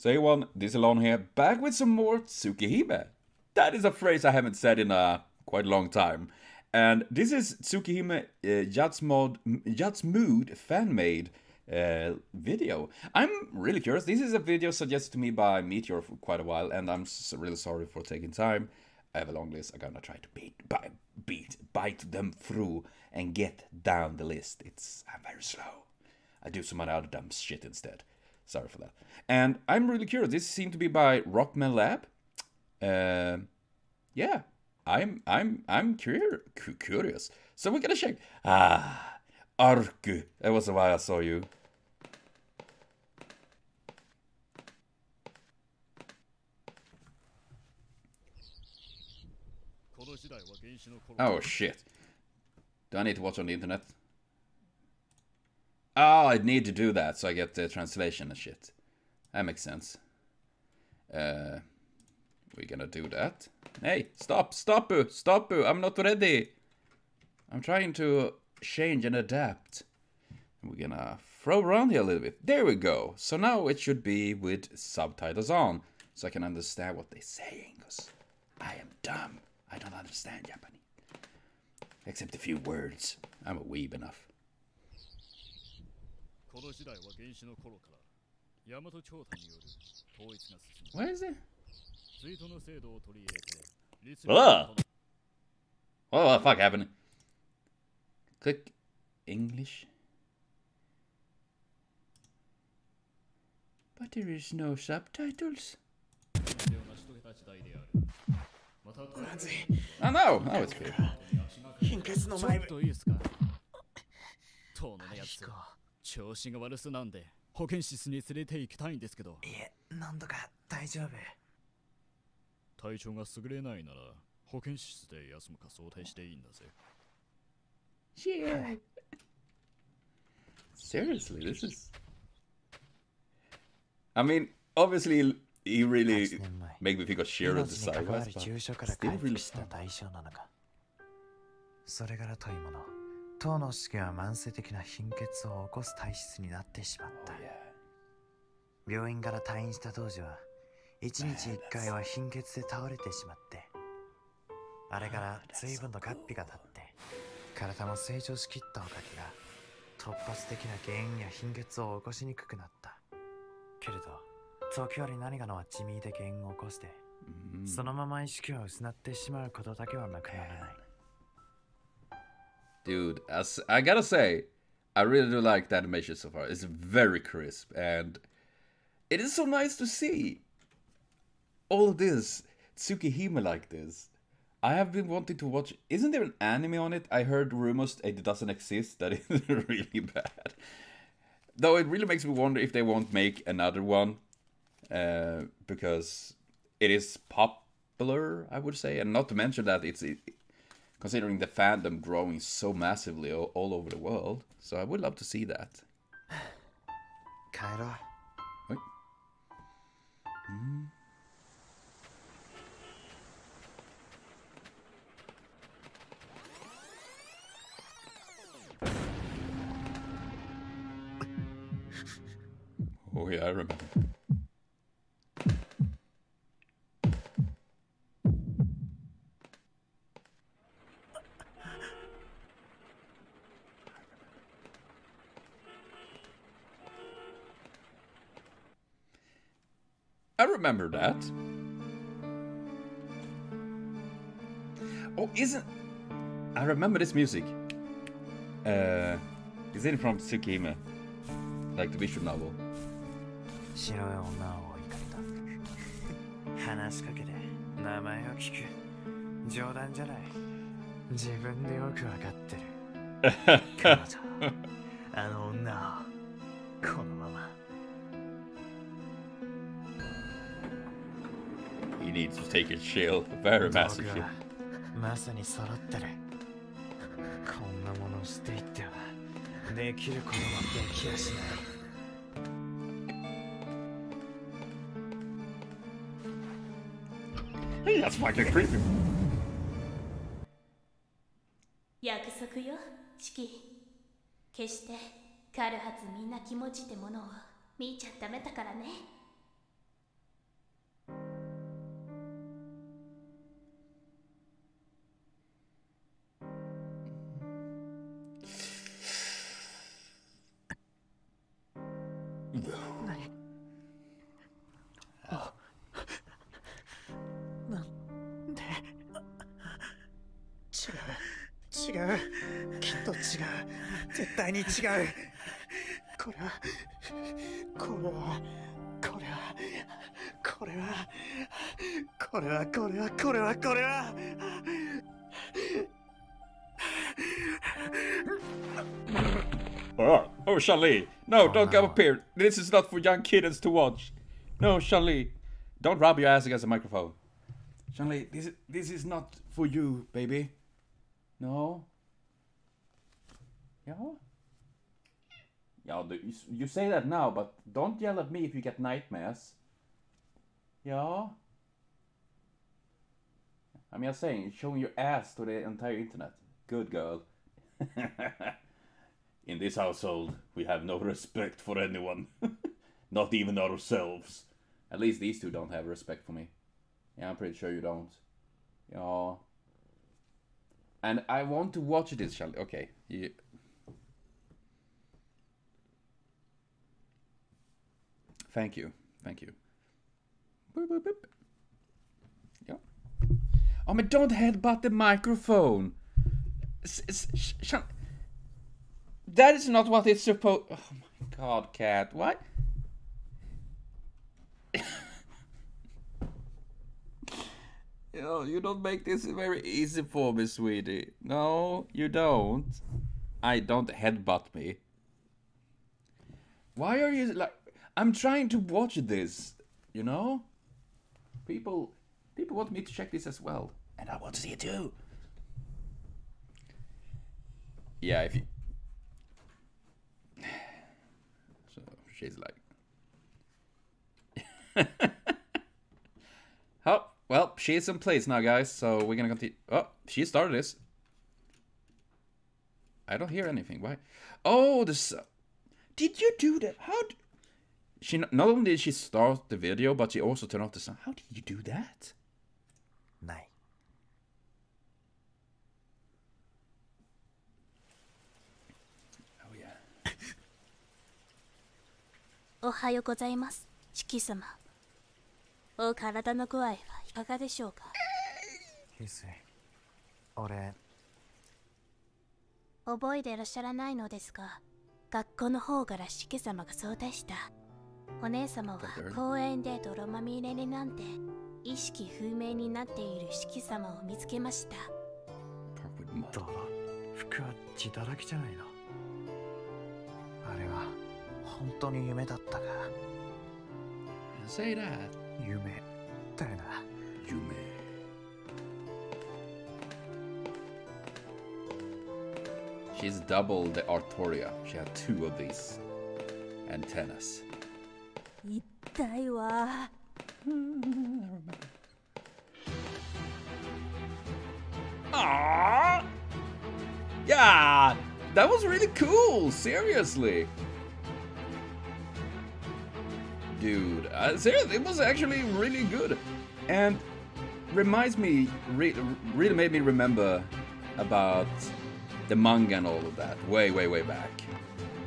So everyone, this Alon here, back with some more Tsukihime. That is a phrase I haven't said in a quite long time. And this is Tsukihime uh, Mood fan-made uh, video. I'm really curious. This is a video suggested to me by Meteor for quite a while, and I'm really sorry for taking time. I have a long list. I'm gonna try to beat, bite, beat, bite them through and get down the list. It's I'm very slow. I do some other dumb shit instead. Sorry for that. And I'm really curious. This seemed to be by Rockman Lab. Uh, yeah, I'm I'm I'm curious. Curious. So we're gonna check. Ah, Arku. That was why I saw you. Oh shit. Do I need to watch on the internet? I need to do that so I get the translation and shit. That makes sense. Uh, we're gonna do that. Hey, stop, stop, stop, I'm not ready. I'm trying to change and adapt. We're gonna throw around here a little bit. There we go. So now it should be with subtitles on, so I can understand what they're saying, because I am dumb. I don't understand Japanese. Except a few words. I'm a weeb enough. What is it? Ugh. What the fuck happened? Click English. But there is no subtitles. I know. Oh, it's clear. 貧血の前といいですか当のやつ 調子が悪そうなんで保健室に連れて行きたいんですけどいえなんとか大丈夫体調が優れないなら保健室で休むか早退していいんだぜ Yeah. Seriously, this is. I mean, obviously, he really made me think of Shiro the side, but still really それからというもの当の式は慢性的な貧血を起こす体質になってしまった、病院から退院した当時は1日1回は貧血で倒れてしまってあれから随分と合皮が立って体も成長しきったおかげが突発的な原因や貧血を起こしにくくなった。けれど時折何かのは地味で原因を起こして、そのまま意識を失ってしまうことだけはなくならない dude, as I gotta say, I really do like the animation so far. It's very crisp and it is so nice to see all of this Tsukihime like this. I have been wanting to watch. Isn't there an anime on it? I heard rumors it doesn't exist. That is really bad. Though it really makes me wonder if they won't make another one, uh, because it is popular, I would say, and not to mention that it's considering the fandom growing so massively all, over the world. So I would love to see that. Kaira. Wait. Hmm. Oh yeah, I remember. Remember that. Oh, isn't... I remember this music. Uh, is it from Tsukihime? Like the visual novel. needs to take a shield, very massive shield. まさに揃ってる。こんなものしていってはできることもできやしない。Hey, that's fucking creepy. 約束よ、チキ。決してカルハツみんな気持ちってものを見ちゃダメだからね。絶対に違うこれはこれはこれはこれはこれはこれはこれはこれは Oh, oh Charlie. No, don't come up here. This is not for young kids to watch. No, Charlie. Don't rub your ass against the microphone. Charlie, this is, this is not for you, baby. No. yeah? Yeah, the- you, say that now, but don't yell at me if you get nightmares. Yeah? I'm just saying, showing your ass to the entire internet. Good girl. In this household, we have no respect for anyone. Not even ourselves. At least these two don't have respect for me. Yeah, I'm pretty sure you don't. Yeah. And I want to watch this, shall Okay. You... Thank you. Thank you. Boop, boop, boop. Oh, don't headbutt the microphone. That is not what it's supposed. Oh my god, cat! What? you know, you don't make this very easy for me, sweetie. No, you don't. I don't headbutt me. Why are you like? I'm trying to watch this. You know, people, people want me to check this as well, and I want to see it too. Yeah, if you. So she's like. oh, well, she's in place now, guys, so we're gonna continue. Oh, she started this. I don't hear anything. Why? Oh, this. Uh, did you do that? How? She not only did she start the video, but she also turned off the sound. How did you do that? ない Oh yeah. おはようございます、四季様。お体の具合はいかがでしょうか翡翠俺覚えていらっしゃらないのですが、学校の方から四季様がそうでした。お姉さまは公園で泥まみれになんて意識不明になっている四季様を見つけましたどう服は血だらけじゃないのあれは本当に夢だったか Say that. 夢だよな夢 She's double the Artoria. She had two of these antennas. 痛いわ。 Aww! Yeah! That was really cool! Seriously! Dude, uh, seriously, it was actually really good. And reminds me, re- really made me remember about the manga and all of that way, way, way back.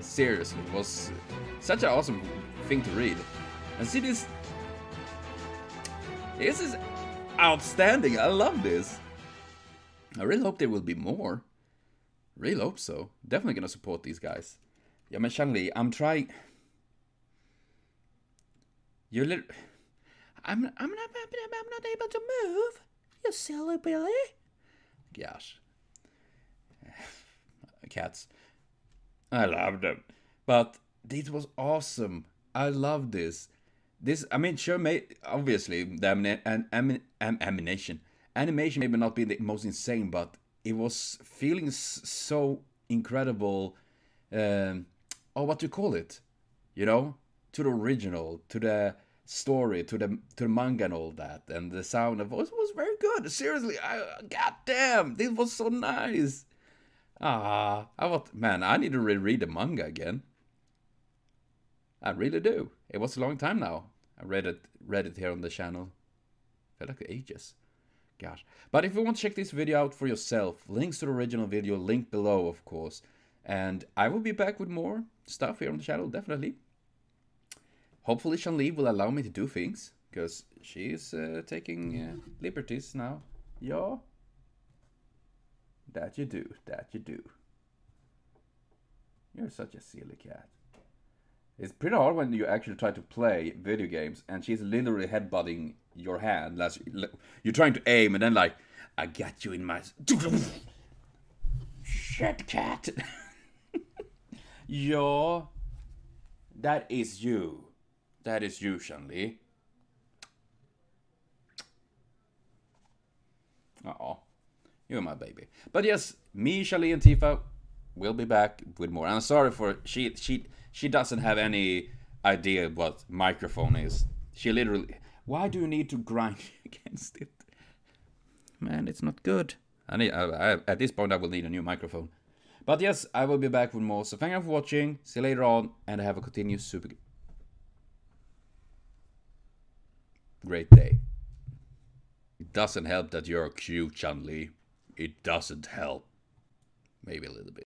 Seriously, was such an awesome thing to read. And see this. This is outstanding. I love this. I really hope there will be more. Really hope so. Definitely gonna support these guys. Yeah, men Shanli, I'm trying. You're lit. I'm I'm not I'm not able to move. You silly Billy. Gosh. Cats. I love them. But this was awesome. I love this. This, I mean, sure, may, obviously, the amina- an, amin, am, animation, animation maybe not be the most insane, but it was feeling so incredible. Um, oh, what you call it? You know, to the original, to the story, to the to the manga and all that, and the sound of voice was very good. Seriously, I goddamn, this was so nice. Ah, I thought, man, I need to reread the manga again. I really do. It was a long time now. I read it read it here on the channel. Felt like ages. Gosh. But if you want to check this video out for yourself, links to the original video link below, of course. And I will be back with more stuff here on the channel, definitely. Hopefully Shanli will allow me to do things, because she's uh, taking uh, liberties now. Yeah. That you do, that you do. You're such a silly cat. It's pretty hard when you actually try to play video games and she's literally headbutting your hand. Like, you're trying to aim and then like, I got you in my... Shit, cat! ja, that is you. That is you, Shanli. Oh, you're my baby. But yes, me, Shelly, and Tifa will be back with more. And I'm sorry for she she she doesn't have any idea what microphone is. She literally. Why do you need to grind against it? Man, it's not good. I need. I, I, at this point, I will need a new microphone. But yes, I will be back with more. So thank you for watching. See you later on, and have a continuous super great day. It doesn't help that you're cute, Chun-Li it doesn't help. Maybe a little bit.